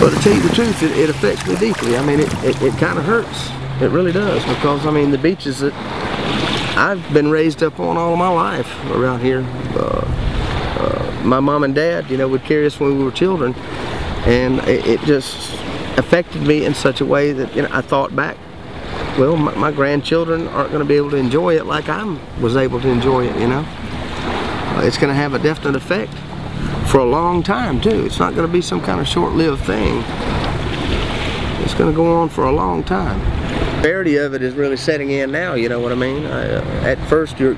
But to tell you the truth, it, it affects me deeply. I mean, it, it, it kind of hurts. It really does because, I mean, the beaches that I've been raised up on all of my life around here. Uh, uh, my mom and dad, you know, would carry us when we were children. And it, it just affected me in such a way that, you know, I thought back well, my, my, grandchildren aren't going to be able to enjoy it like I was able to enjoy it, you know. Uh, it's going to have a definite effect for a long time, too. It's not going to be some kind of short-lived thing. It's going to go on for a long time. The severity of it is really setting in now, you know what I mean? I, uh, at first, you're,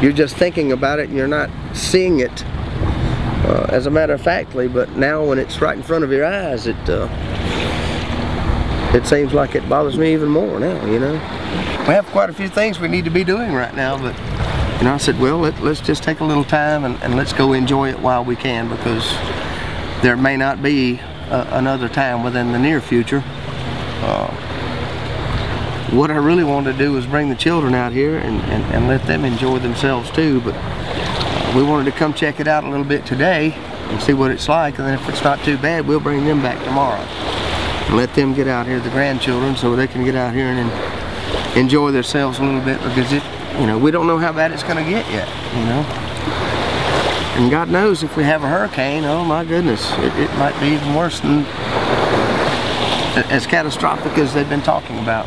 you're just thinking about it and you're not seeing it uh, as a matter of factly, but now when it's right in front of your eyes, it uh, it seems like it bothers me even more now, you know. We have quite a few things we need to be doing right now, but know, I said, well, let, us just take a little time and, and, let's go enjoy it while we can because there may not be uh, another time within the near future. Uh, what I really wanted to do was bring the children out here and, and, and let them enjoy themselves too, but uh, we wanted to come check it out a little bit today and see what it's like, and then if it's not too bad, we'll bring them back tomorrow and let them get out here, the grandchildren, so they can get out here and enjoy themselves a little bit because it, you know, we don't know how bad it's going to get yet, you know. And God knows if we have a hurricane, oh my goodness, it, it might be even worse than as catastrophic as they've been talking about.